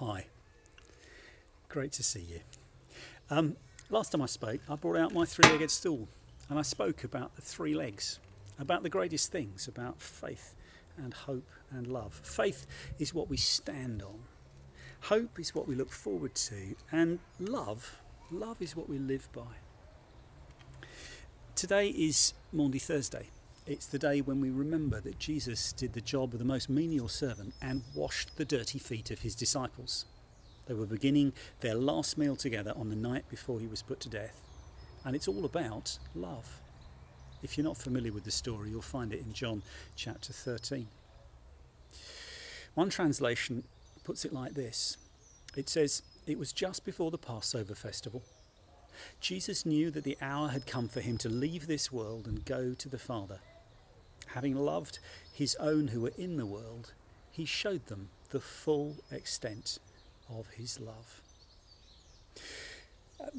Hi. Great to see you. Um, last time I spoke, I brought out my three legged stool and I spoke about the three legs, about the greatest things, about faith and hope and love. Faith is what we stand on, hope is what we look forward to, and love, love is what we live by. Today is Maundy Thursday. It's the day when we remember that Jesus did the job of the most menial servant and washed the dirty feet of his disciples. They were beginning their last meal together on the night before he was put to death. And it's all about love. If you're not familiar with the story, you'll find it in John chapter 13. One translation puts it like this it says, It was just before the Passover festival. Jesus knew that the hour had come for him to leave this world and go to the Father having loved his own who were in the world, he showed them the full extent of his love.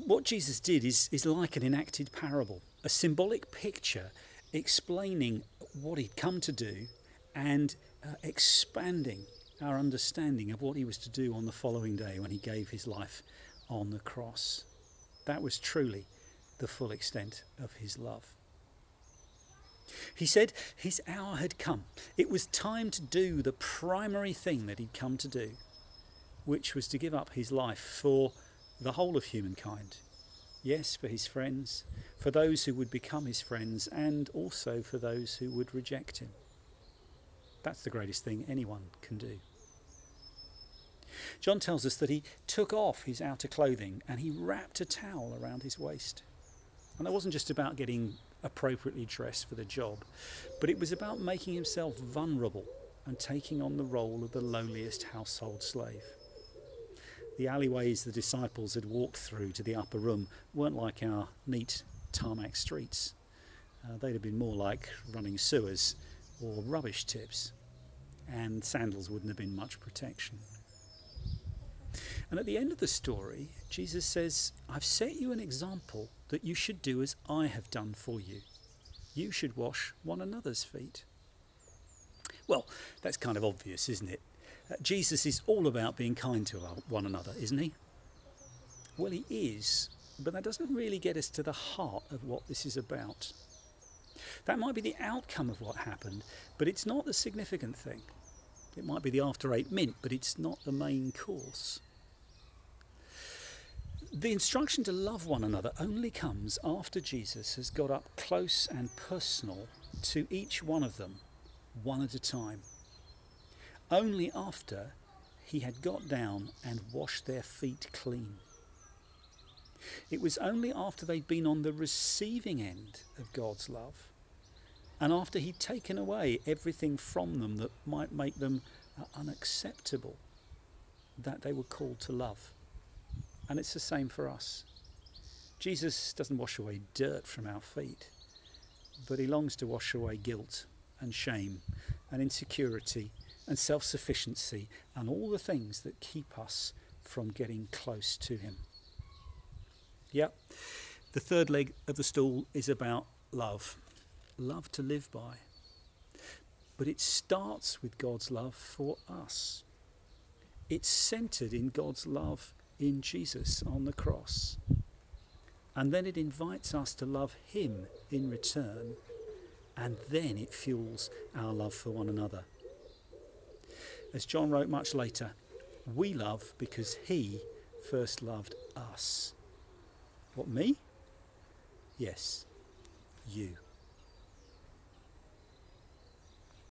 What Jesus did is, is like an enacted parable, a symbolic picture explaining what he'd come to do and uh, expanding our understanding of what he was to do on the following day when he gave his life on the cross. That was truly the full extent of his love. He said his hour had come. It was time to do the primary thing that he'd come to do, which was to give up his life for the whole of humankind. Yes, for his friends, for those who would become his friends, and also for those who would reject him. That's the greatest thing anyone can do. John tells us that he took off his outer clothing and he wrapped a towel around his waist. And that wasn't just about getting appropriately dressed for the job, but it was about making himself vulnerable and taking on the role of the lowliest household slave. The alleyways the disciples had walked through to the upper room weren't like our neat tarmac streets. Uh, they'd have been more like running sewers or rubbish tips, and sandals wouldn't have been much protection. And at the end of the story, Jesus says, I've set you an example that you should do as I have done for you. You should wash one another's feet. Well, that's kind of obvious, isn't it? Uh, Jesus is all about being kind to one another, isn't he? Well, he is, but that doesn't really get us to the heart of what this is about. That might be the outcome of what happened, but it's not the significant thing. It might be the after eight mint, but it's not the main course. The instruction to love one another only comes after Jesus has got up close and personal to each one of them, one at a time. Only after he had got down and washed their feet clean. It was only after they'd been on the receiving end of God's love and after he'd taken away everything from them that might make them uh, unacceptable that they were called to love. And it's the same for us. Jesus doesn't wash away dirt from our feet, but he longs to wash away guilt and shame and insecurity and self sufficiency and all the things that keep us from getting close to him. Yep, the third leg of the stool is about love love to live by. But it starts with God's love for us. It's centered in God's love in Jesus on the cross. And then it invites us to love Him in return, and then it fuels our love for one another. As John wrote much later, we love because He first loved us. What, me? Yes, you.